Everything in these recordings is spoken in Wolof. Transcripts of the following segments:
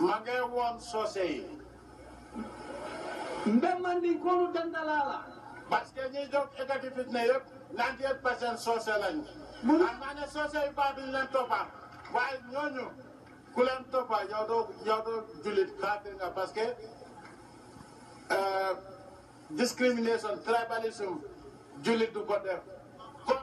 ma ngay woon soose yi mbe mandi konu dandalala parce que ñi jóg ekati fitna yëpp nanti yëpp pasen soose lañ xam naa ne soose yi baax duñ leen toppa waaye ñooñu ku leen toppa yow doo yow doo jullit xaafir nga parce que discrimination tribalism jullit du ko def kon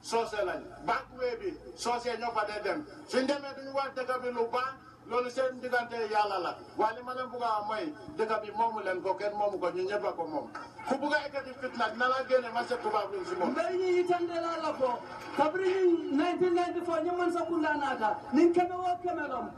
soose lañ banque wee bi soose ñoo fa dee dem suñ demee duñu wax dëkk bi lu baax loolu seen diggante yàlla la waaye li ma leen bugg a wax mooy dëkk bi moomu leen ko kenn moomu ko ñu ñëpp a ko moom ku bugg a ekkati fitna dina la génne marché tubaab luñ si moom mbay ñi itam de la la ko kabri ñi 1994 ñu mën sa kunda naata ni keme woo keme lom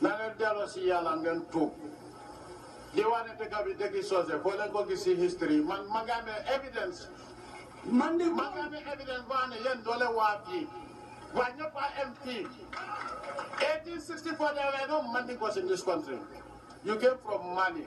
na leen delloo si yàlla ngeen tuub di wane dëgg bi dëgg soose foo leen ko gis si history man ma nga amee evidence man de ma nga amee evidence boo xam ne yéen doole waa fii waa ñëpp a am fii 1864 there were no Mandingos in this country you came from Mali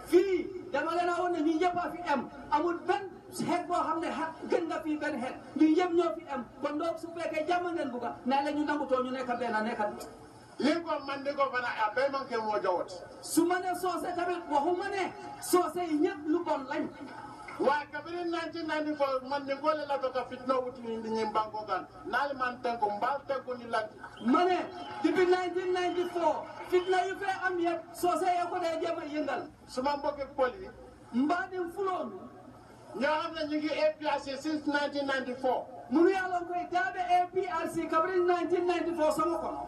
fii dama leen a woon ne ñu yëpp a fi am amul benn xeet boo xam ne xa gën nga fii benn xeet ñu yëpp ñoo fi am kon donc su fekkee jàmm ngeen bugg a naa leen ñu nangutoo ñu nekk benn nekk li ko man ni ko fana a bɛɛ man kɛ mɔgɔ jawɔt su ma ne soose tamit waxuma ne soose yi ñëpp lu bon lañ wa kabini nanti nani ko man ni ko le la to ka fitna wuti ni ni banko kan naali man tenku mbaal tenku ni lan ma ne depuis 1994 fitna yu fee am yëpp soose yee ko dee jéem a yëngal suma mbokki pël yi mbaa dem fuloonu ñoo xam ne ñu ngi APRC since 1994 munu yàlla koy daabe APRC kabiri 1994 sama kono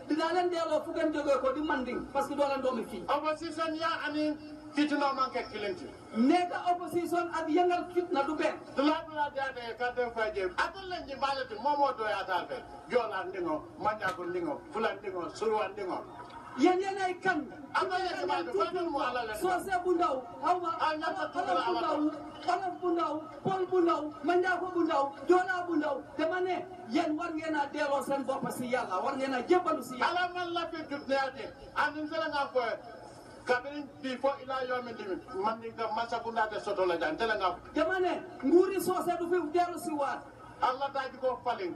dinaa leen delloo fu ngeen jógee ko di manding parce que doo leen doomi fii opposition ya ani fitino man ke kilenti nekk opposition ak yëngal fitna du benn dula dula dade ka den fa je atal len ji balati momo do ya tal fe jola ndingo manja ko ndingo fula ndingo surwa ndingo yéen yéen ay kan am na yenn baat bi fàttali mu alal la. soose bu ndaw xaw ma Ah, ñàkk a tudd la xolof bu amal. ndaw xolof bu ndaw Pël bu ndaw Manjaago bu ndaw Joolaa bu ndaw dama ne yéen war ngeen a delloo seen bopp si yàlla war ngeen a jébbalu si yàlla. ala man la fi jut ne ate ani n sera nga foye kabiri bi fo ila yomi dimi man ni ka masa kunda te soto la jan tele nga dama ne nguuri soose du fi dellu si waat. allah daji ko falin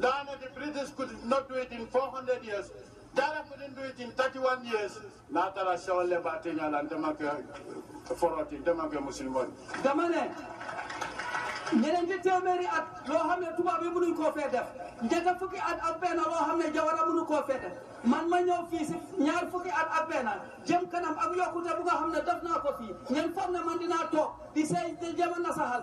Ghana, the British could not do it in 400 years. Ghana couldn't do it in 31 years. Natara Shawale Batinya and Demaka Foroti, Demaka Muslim. Damane, ñeneen téeméeri at loo xam ne tubaab yi mënuñ koo fee def njëkk fukki at ak benn loo xam ne jawara mënu koo fee def man ma ñëw fii si ñaar fukki at ak benn jëm kanam ak yokkute bu nga xam ne def naa ko fii ngeen foog ne man dinaa toog di say jëm a nasaxal